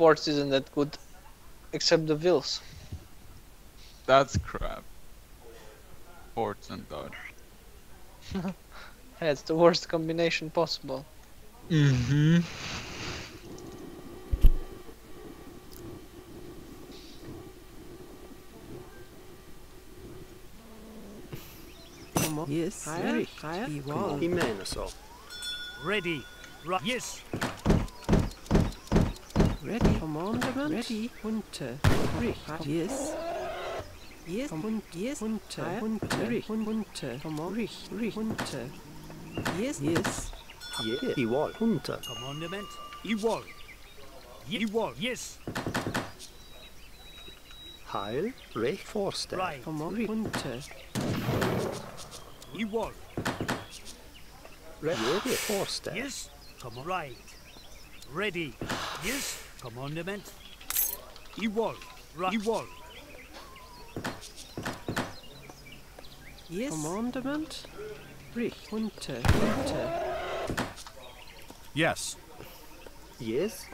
Our ports isn't that good, except the Vils. That's crap. Ports and dodge. Yeah, it's the worst combination possible. Mm-hmm. Yes, very high. Wall. Imene så. Ready. Right. Yes. Ready. Commandment. Ready. Hunter. Richt. Yes. Yes. Hund. Yes. Hunter. Hunter. Richt. Hunter. Command. Richt. Richt. Hunter. Yes. Yes. Yes. I wall. Hunter. Commandment. Ewall. Ewall. Yes. Heil. Recht forster. Right. Command. Richt. Hunter. Ewall. Recht forster. Yes. Come. Right. Ready. Yes. Commandment. Ewall. Right. Ewall. Yes. Commandment. Richt. Hunter. Hunter. Yes. Yes.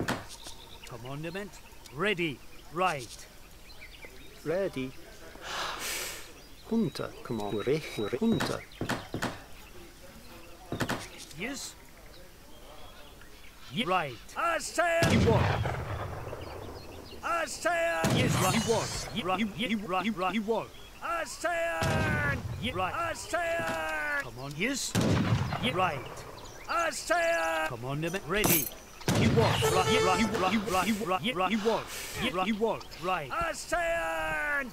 Commandment. Ready. Right. Ready. Hunter. Come on. Recht. Hunter. Yes. Ye right. I say Ewall. I say Yes. Right. Ewall. Ye right. Ye right. Right. Ewall. I say Ye right. I say Come on. Yes. Ye right. I say Commandment. Ready. You walk, right, you right, you right, you right, you right, you right, you walk, you right, you walk, right. I stand.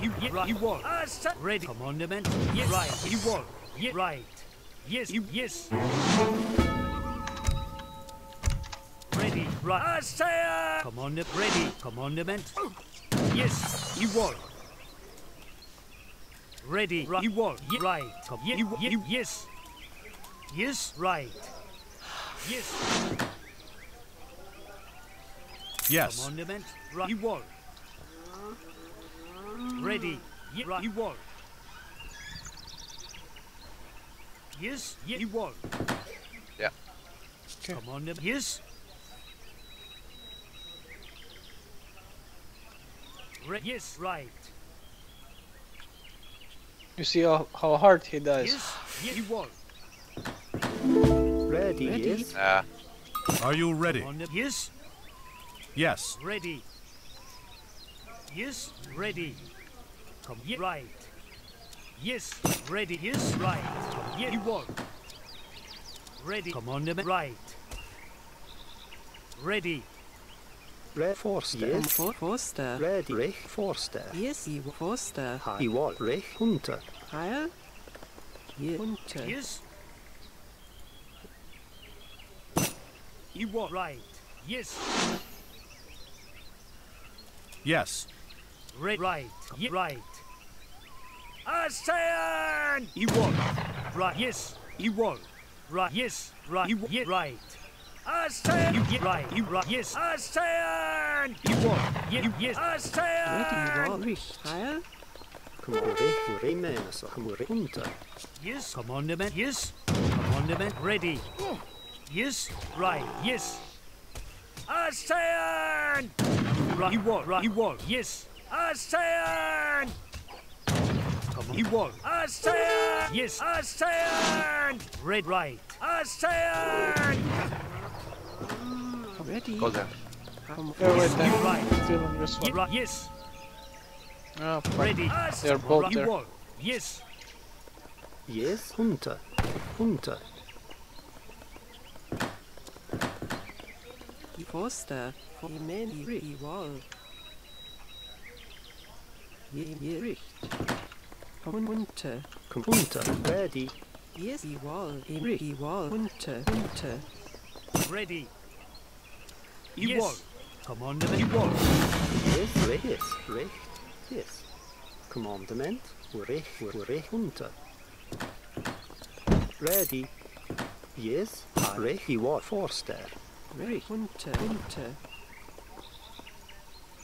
You you right, you walk. I stand. Ready. Commandment. Yes. Right. You walk. Yeah. Right. Yes. You yes. Ready. Right. I stand. Uh, Commandment. Ready. Commandment. Yes. You walk. Ready. Right. You walk. Yeah. Right. Come. Yeah. You, you yes. Yes. Right. Yes. Yes. Commandment. Right. You wall. Ready. Ye right. You wall. Yes. Ye you wall. Yeah. Commandment. Yes. Re yes. Right. You see how, how hard he does. Yes. Ye you wall. Ready. Ready. Yes. Yeah. Are you ready? Yes. Yes. Ready. Yes. Ready. Come. Ye right. Yes. Ready. Yes. Right. Ye you wall. Ready. Commandment. Right. Ready. Red forster. Yes. For Forster. Ready. Recht forster. Yes. I Forster. I wall. Recht Hunter. Heil. Yes. Hunter. Yes. You walk right. Yes. Yes. Red. Right. Ye right. I stand. You walk. Right. Yes. You walk. Right. Yes. Right. You ye right. I stand. You get right. You right. Yes. I stand. You walk. Ye, you yes. I stand. Ready. Wall. Richt. Heil. Come on. Recht. Remene så. Come on. Hunter. Yes. Commandment. Yes. Commandment. Ready. Yes. Right. Yes. I stand. Right. You walk. Right. You walk. Yes. I stand. Come on. You walk. I stand. Yes. I stand. Red. Right. I stand. Ready. Go there. Come Go with You them. right. Still on your Ye, right. Yes. Oh, fuck. Ready. They're both Right. There. Yes. Yes. Hunter. Hunter. Forster. For Imeni. Richt. Wall. Ye. Ye. Hunter. Hunter. Ready. Yes. I Wall. Wall. Hunter. Hunter. Ready. You yes. walk. Commandment. You walk. Yes. Recht. Yes. Recht. Yes. Commandment. Recht. Recht Hunter. Ready. Yes. Recht. I wall. Forster. Richt. Hunter. Hunter.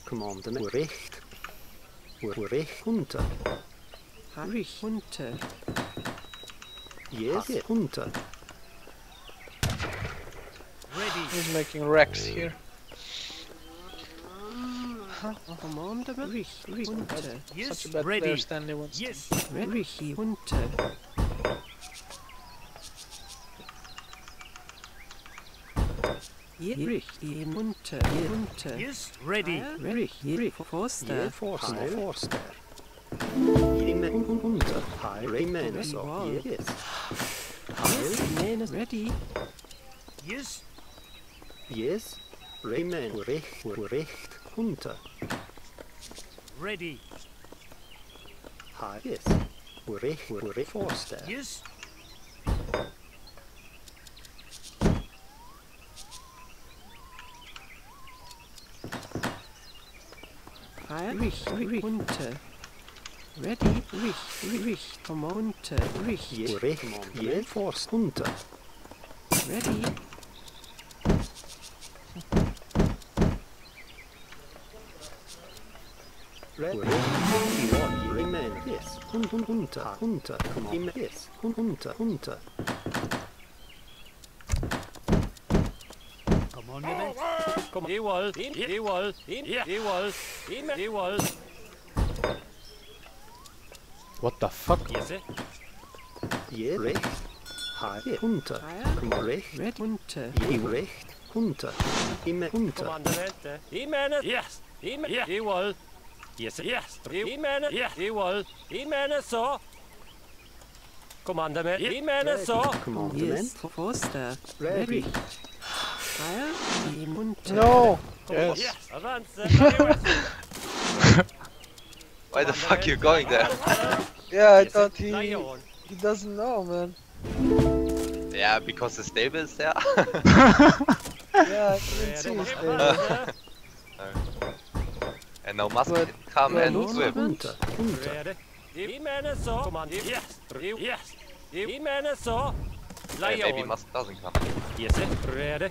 Commandement. Recht. Recht Hunter. Richt. Hunter. Yes. yes. Hunter. Ready. He's making wrecks here. Commandement. Rich. Rich. Hunter. Yes. Such a bad Ready. player, Stanley Winston. Yes. Ricky. Hunter. Ye- Hunter. Hunter. Yes. Ready. Ricky. Rick. Forster. Forster. Forster. Remain unter. High. Remain Ready, so. wow. Yes. Yes. Ready. Yes. Yes. Remain. Recht. Recht. Unter. Ready. High. Yes. Recht. Recht. Forster. Yes. Fire. Rich. Rick. Hunter. Ready. Rich. Rich. Come on. Hunter. Rich. Yes. Recht. Yes. Forst. Unter. Ready. Wall, ind, Ja. det wall, ind med det. What the fuck? Yes, eh? Yes. Recht. High. Yes. Unter. Fire. Come on. Recht. Red. Hunter. Yes. Recht. Unter. Immer unter. Kommandamente. En mand, Yes. Ja. det wall. Yes? Yes. En mand, Ja. det wall. En mand, så. Kommandament. Ja. En mand, så. Commandment. Yes. Forster. Ready. Fire. Im Hunter. No! Yes. Yes. Avance. Why the fuck you going there? Yeah, I thought he he doesn't know, man. Yeah, because the stable is there. Yeah, I didn't see his name. And now mustn't come and swim. Runter, runter. Yeah, maybe must doesn't come. Yes, ready.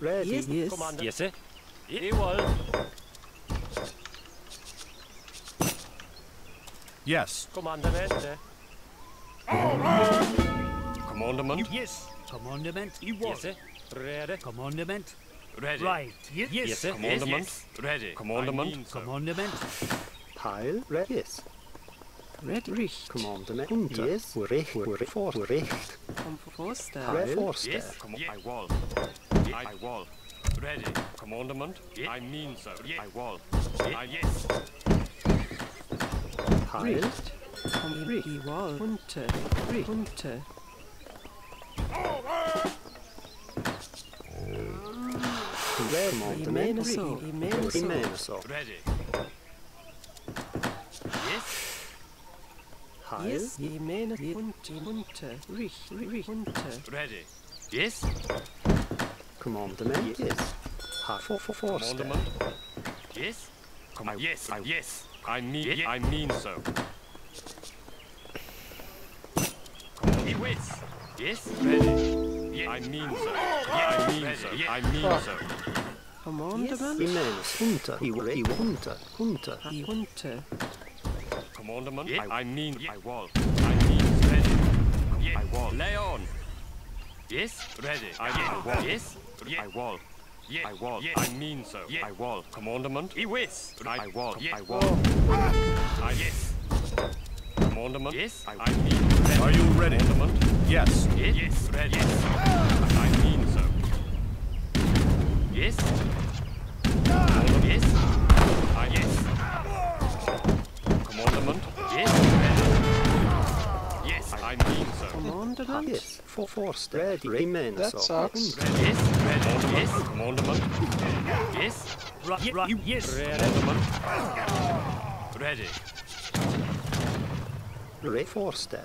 Ready, yes, yes. Yes, sir. Yes. Commander, Commandment. Yes. Commandment. You Yes, want. eh? Ready. Commandment. Ready. Right. Yes. Yes? Commandment. Ready. Commandment. Commandment. Pile. Red. Yes. Red. Rich. Commandment. Unter. Yes. Recht. Recht. For. Recht. Kom Forster. Red. Forster. Yes. Come I wall. I wall. Ready. Commandment. Yeah. I mean so. Yeah. I wall. I Yes. Pile. Richt. Kom Ricky Wall. Hunter. Hunter. Red. Imene Commandment. så. Imene så. Remain so. Ready. Yes. Yes. Imene. Hunter. Hunter. Rick. Rick. Hunter. Ready. Yes. Commandment. Yes. High. For. For. Commandment. Yes. Yes. Yes. I mean. I mean so. He. Yes. Ready. Yes. I mean so. Yeah. I mean so. Yeah. I mean so. Commandement. Remain. Unter. He. He. Unter. Unter. I Hunter. Commandment. Yeah. I, I mean. Yeah. I wall. I mean. Ready. Yeah. I wall. Lay on. Yes. Ready. I, yeah. I wall. Yes. Yeah. I wall. Yeah. I wall. Yeah. I mean so. Yeah. I wall. Commandment. He wins. I wall. Yeah. I wall. I Yes. Commandment. Yes. I, I mean. Are you ready? Commandment. Yes. Yes. Yes. Ready. Yes. I mean so. Yes. Yes. I Yes. Commandment. Yes. Ready. Yes. I mean so. Commandement. Yes. For. Forster. Ready. Remain That so. sucks. Unter. Yes. Ready. Yes. Commandment. Yes. Right. Right. Yes. Commandment. Ready. Red. Forster.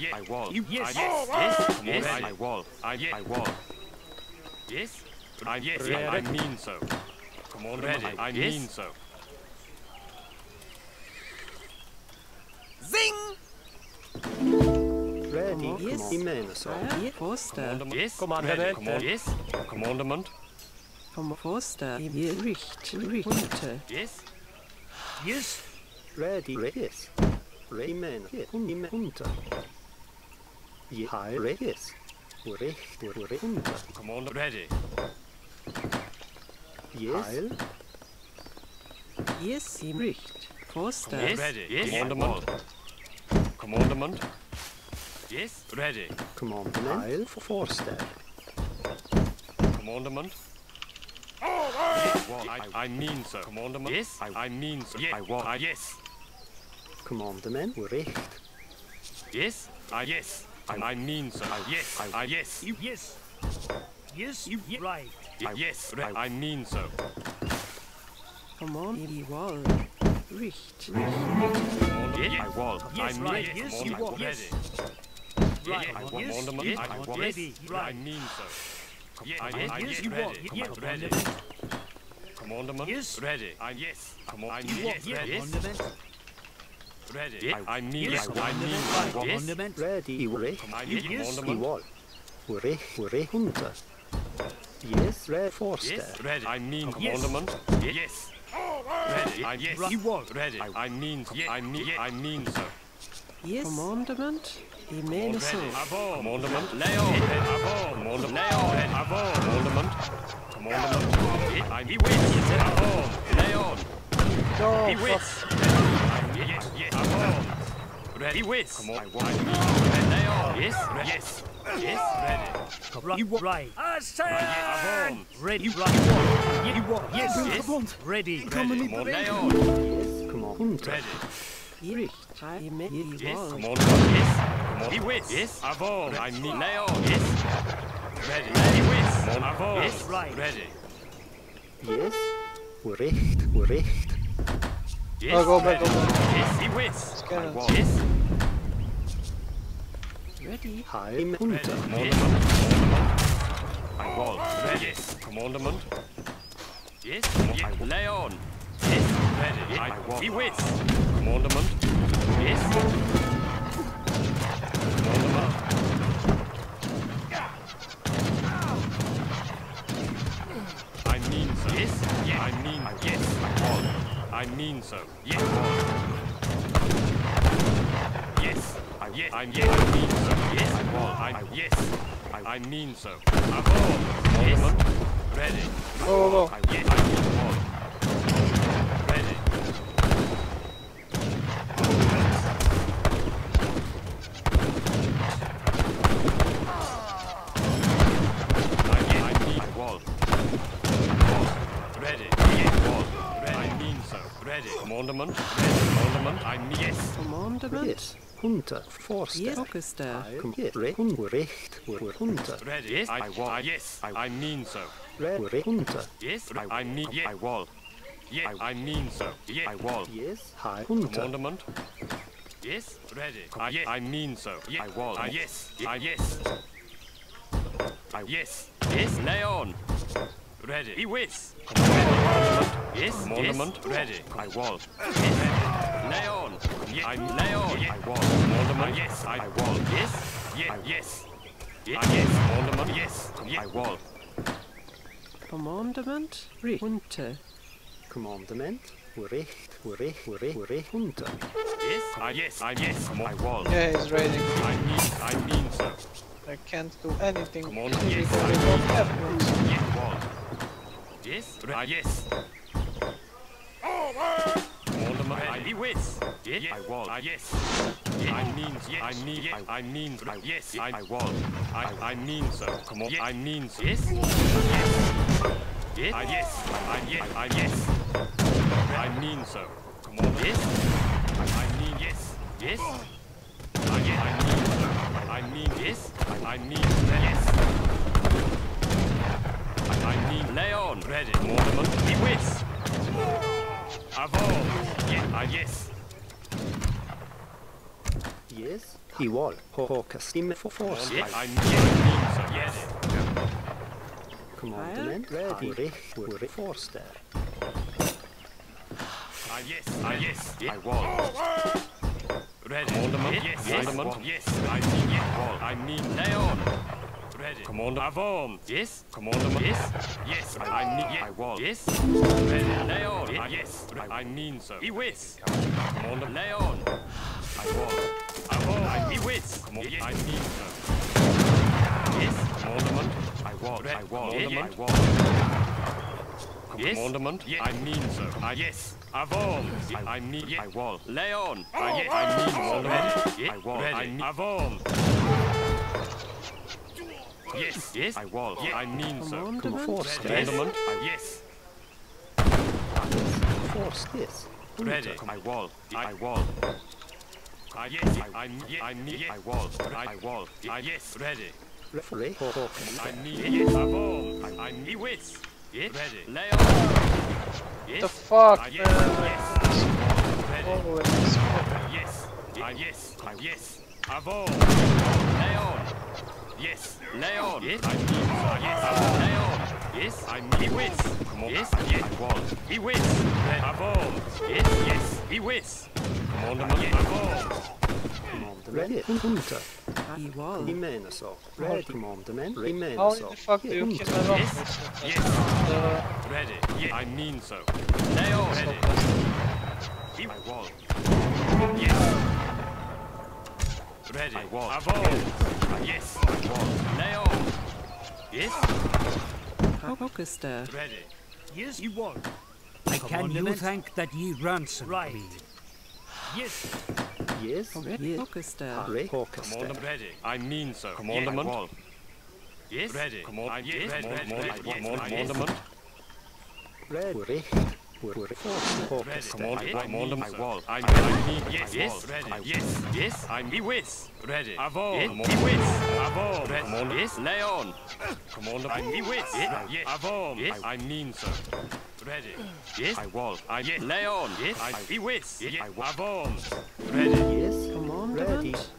you wall. want- Ready. yes. Yeah, Right. yeah, I Yes. want Yes. ornament. Yes. I want Ready. yes. I Right. mean so. Yeah, I- I, I- I, yes, yes. you Ready. want- yeah, Come on, Ready. ornament. Commandment. Yes. Ready. I yes. Come on. Commander. Yes. Ready. Commander. Commander. I You mean want- yes. yeah, Ready. ornament. Ready. I, I mean Yes. I, I mean Ornament. so. Yes. Ornament. Ready. Recht. I You- yes. yes. I yes, I, I mean so. Come on, die wall. Recht. Recht. Unter. Yes. Re- Yes. Forster. Ready. I mean Yes. Commandment. Yes. You walk. Yes, ready. I yes. You want. Ready. I, I mean so. I mean commandment. Yes. Ready. Yes. He will. Ready. I mean so. Yes. Commandement. I mene så. Ready. Avon. Commandment. Lay on. Avon. Commandment. Lay on. Avon. Commandment. Commandment. I he wins. Avon. Lay on. No, He fuck. wins. Yes. Yes. Avon. Ready. He. Come on. I want. Lay on. Yes. Ready. Yes. Yes. Ready. You want. Right. I Avon. Ready. Right. You want. Yes. Yes. Ready. Ready. Lay on. Yes. Command. Unter. Ready. Richt. I mene Yes. wall. Commandment. Yes. He wins. Yes. Avon. I mean lay on. Yes. Ready. He wins. Avon. Yes. Right. Ready. Yes. Recht. Recht. Yes. Oh, go back, go back. Yes. He wins. Yes. Ready. Heim. Unter. Yes. I wall. Ready. Yes. Commandment. Yes. yes. Lay on. Yes. Ready. I, walk. he wins. Commandment. Yes. Commandment. I mean so. Yes. Yes. I mean yes. I wall. I mean so. Yes. Yes. I, yes. I, yes. I mean so. Yes. I wall. I, yes. I, I mean so. Avon. Yes. Ready. Go, go. I, yes. I mean. Ready. I, yes. I mean wall. Wall. Ready. Yes. Wall. Ready. I mean so. Ready. Commandment. Commandment. I mean yes. Commandement. Yes. Unter. Forster. Yes. Orchester. Heim. Yes. Recht. Recht. Unter. Ready. Yes. I, wall. I, yes. I, I mean so. Recht. Unter. Yes. I, I mean yes. I wall. Yes. I, I mean so. Yes. I wall. Yes. Heim. Unter. Commandment. Yes. Ready. I, yes. I mean so. Yes. I wall. I, yes. I, yes. I, yes. Yes. Lay on. Ready. He wins. Ready. Yes. Commandment. Yes. Ready. I wall. Yes. Ready. Lay on. Yes. I lay on. Yes. I wall. I, Commandment. yes. I, I wall. Yes. Yes. I- Yes. Yes. Yes. Commandment. Yes. Yes. I wall. Commandement. Richt. Unter. Commandement. Recht. Recht. Recht. Recht. Unter. Yes. I, yes. I, yes. I wall. Yeah, he's raiding. I mean, I mean so. I can't do anything. Come on. because Yes. we don't have roots. Yes. Wall. Yes. Ah, yes. Commandment. I, he. Yes. I. Ah, yes. I mean. I mean. I mean, I- yes. I wall. I, I mean so. Come on. I mean so. Yes. Yes. I, yes. I, yes. I, yes. I mean so. Commandment. Yes. I, mean, yes. Yes. I, yes. I mean so. I mean, yes. I mean, yes. I, I mean, Leon. Ready. Commandment. He wins. Avon. Yeah, ah, yes. Yes. I wall. Håkas. Imme for force. I, I mean so. Yes. Commandment ready. Richt. Uri force there. I, yes. I, yes. I wall. Ready. Commandment. Yes. Commandment. Yes. I mean yes. I mean Leon. Ready. Commander. Avon. Yes. Commandment. Yes. Yes. I, I mean yes. I wall. Yes. Ready. Leon. I, yes. I, I mean so. I whiz. Commander. Leon. I wall. Avon. I me whiz. Commander. Yes. I mean so. Yes. Commandment. I wall. I wall. Commandment. I wall. Yes. Commandment. Yes. I mean so. I, yes. Avon. I, I mean. Yes. I was. wall. Leon. I, yes. I mean so. Yes. I wall. I mean. Avon. Yes. Yes. I wall. Yes. I mean so. Commandment. Force there. Commandment. Yes. Force this. Ready. I wall. I wall. I yes. I I yes. I need. I wall. I wall. I yes. Ready. Referee. Håkas. I need. Yes. Avon. I I need whiz. Yes. Ready. Leon. Yes. The fuck, I yes. man. Yes. Ready. Always. Yes. I yes. I yes. Avon. Leon. Yes. Leon. Yes. I need. Yes. Leon. Yes. I need whiz. Come on. Yes. Yes. I wall. He whiz. Avon. Yes. Yes. He whiz. Commandment. Yes. Avon. Ready. Hunter. I wall. Imena så. Ready. Commandment. Imena How så. the fuck do you kill my Yes. Yes. Uh, Ready. Yes. I mean so. Leon. Ready. He I wall. Yes. Ready. I wall. Avon. Yes. I wall. Leon. Yes. Hokuster. Ready. Yes, you won't. I can you Commandment. thank that ye ransomed Right. me? Yes. Yes. Hokuster. Ready. Håkas Commandment. there. Ready. I mean so. Commandment. Wall. Yes. Ready. Command. Yes. Ready. Ready. Commandment. Ready. Richt. Uri force. Håkas Ready. there. Commandment. I wall. I I mean yes. Yes. Ready. Yes. Yes. I'm he whiz. Ready. Avon. He whiz. Avon. Ready. Yes. Leon. Commander. I'm he whiz. Yes. Avon. Yes. I mean so. Ready. Yes. I wall. I yes. Leon. Yes. I he whiz. Yes. I Avon. Ready. Yes. Ready. Commandment.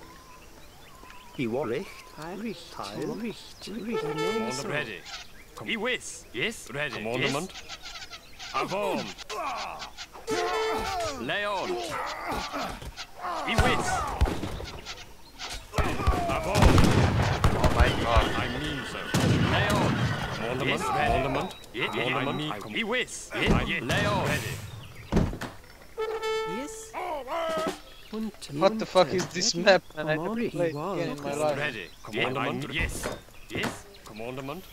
I wall. Richt. Richt. Teil. Richt. Richt. Commander. Ready. He whiz. Yes. Ready. Commandment. Avon. Leon. He whiz. Avon. Oh my god. I mean so. Leon. Commandment. Commandment. Yes. Commandment. He whiz. Yes. Leon. Yes. What the fuck is this map, man? I never played again in my life. Ready. Commandment. Yes. Yes. Commandment.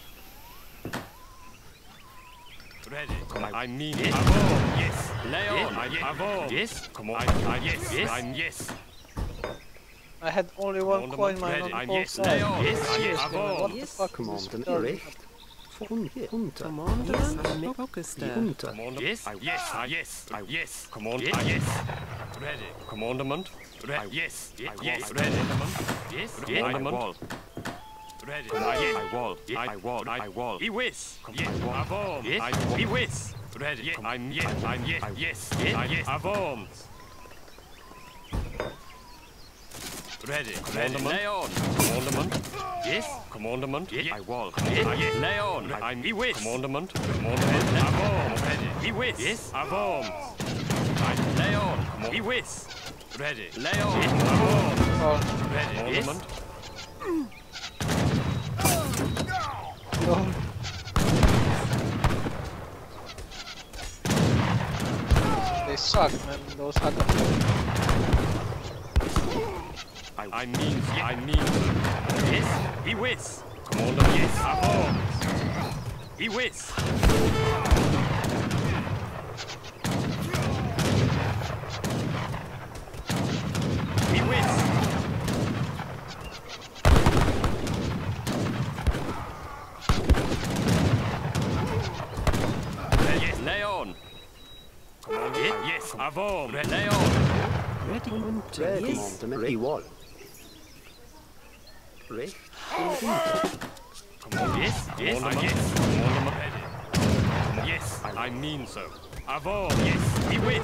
Ready. I mean yes. Avon. Yes. Leon. Yes. Avon. Yes. Command. I, I, yes. Yes. I'm yes. I had only one Commandment coin mine ready. on I'm both yes. sides. Leon. Yes. Seriously, Yes. man, Avon. what the Yes. fuck is this Commandment. retarded Richt. Hunter. Hunter. Commandment. Hokuster. Hunter. Commandment. Yes. I, yes. I, yes. I, yes. Command. Yes. yes. Ready. Commandment. Ready. Yes. Yes. Yes. Ready. Yes. Commandment. Ready. I, yes. I wall. I wall. I wall. He whiz. Yes. Avon. Yes. I he whiz. Ready. Yes. I'm yes. I'm yes. Yes. Yes. Avon. Ready. Commandment. Leon. Commandment. Yes. Commandment. Yes. I wall. Yes. Yes. Leon. I'm he whiz. Commandment. Commandment. Avon. Ready. He whiz. Yes. Avon. I'm Leon. He whiz. Ready. Yes. Avon. Oh, Ready. Yes. No. They suck, man. Those hackers. I, I mean, I mean, yes, he whiz. Commander, yes, Avon. He whiz. He whiz. Yes, Leon. Commander, yes, Avon, Leon. Ready. Yes. I wall. Yes, yes, I yes. Yes, I mean so. Avon, yes, he whiz.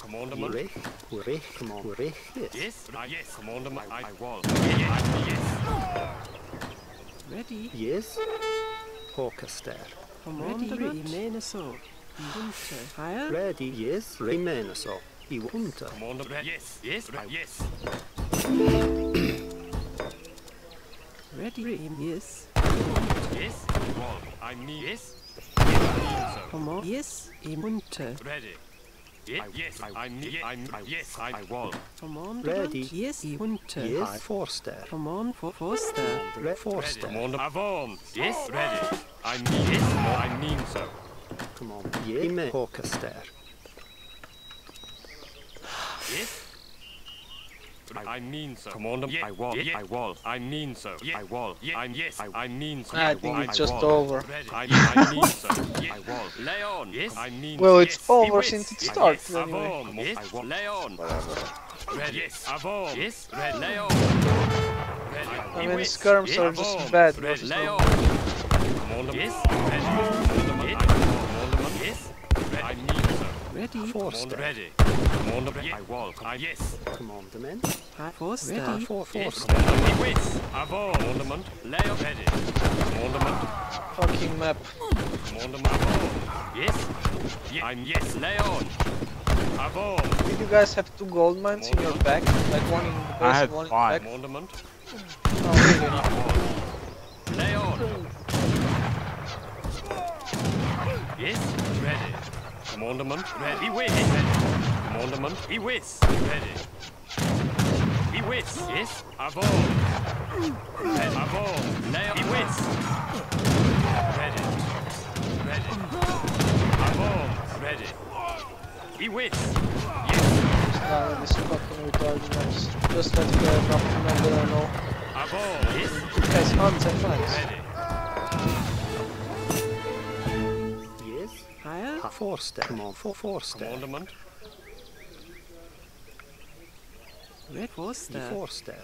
Commandment. Recht, recht, recht, yes. Yes. I, I was. Yes. Yes. Ready. Yes. Orchester. Commandment. Imene so. Hunter. Higher. Ready, yes. Remain so. I unter. Yes. Yes. Yes. Ready. Yes. Yes. Wall. I mean. Yes. I mean so. Command. Yes. Ready. Ye- I, Yes. I, I mean. I, I, Yes. I, I was. Command. Ready. Yes. I Hunter. Yes. Forster. Command for Forster. Re Forster. Commandment. Avon. Yes. Ready. I mean. Yes. I mean so. Come on. Yes. Remain. Orchester. Yes. I, I mean so. Commandment. Yeah, I was. yeah. I was. I mean so. Yeah, I was. yeah, I yes. I, I mean so. I I think was. it's just was. over. I, I mean so. Yeah. I was. Leon. Yes. I mean. Well, it's Yes, over since it started yes. anyway. Avon. Yes. I was. Leon. Ready. Yes. Avon. Yes. Ready. Leon. Ready. I mean, waits. skirms Yes. are just bad. Ready. so- Leon. Commandment. Yes. Ready. Ready. Forster. Ready. Commandment. Yeah. I was. I ah, Yes. Commandment. High Forster. Ready. For Yes. Forster. He waits. Avon. Commandment. Leon. Ready. Commandment. Fucking map. Commandment. Yes. Ye- I'm- yes. Leon. Avon. Did you guys have two gold mines in your back? Like one in the base I had and one in five. the back? Commandment. No, really. Leon. Yes. Ready. Commandment. Ready. He waits. Ready. Commandment. He waits. Ready. He waits. Yes. Avon. Ready. Avon. Leon. He waits. Ready. Ready. Avon. Ready. He waits. Yes. Nah, this fucking retarded maps. Just let the map remember I know. Avon. Yes. It has hunts and flanks. Ready. Higher. Ha Forster. Come on. For Forster. Commandment. Red I Forster. Forster.